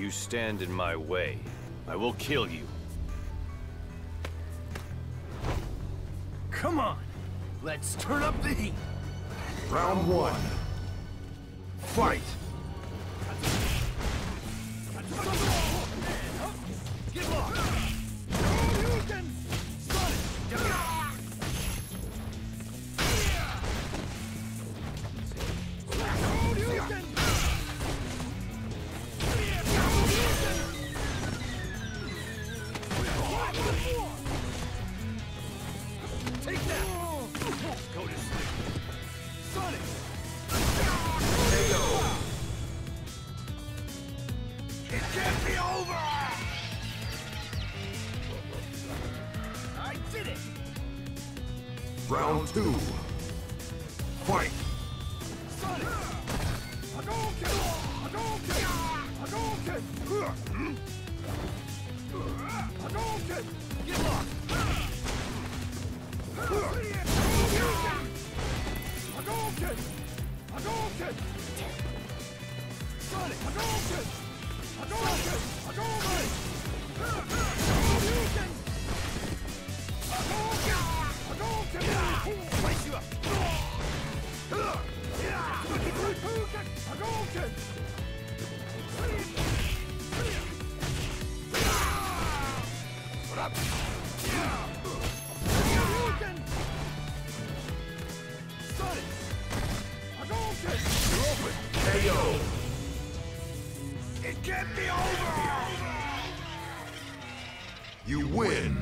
you stand in my way, I will kill you. Come on! Let's turn up the heat! Round one. Fight! Take that! Go to sleep! Sonic! It can't be over! I did it! Round two. Fight! Sonic! Hadouken! Hadouken! Hadouken! Hadouken! It can't be over! You win!